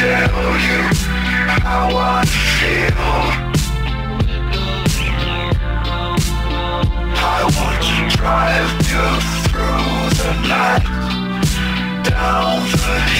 tell you how I feel I want to drive you through the night Down the hill.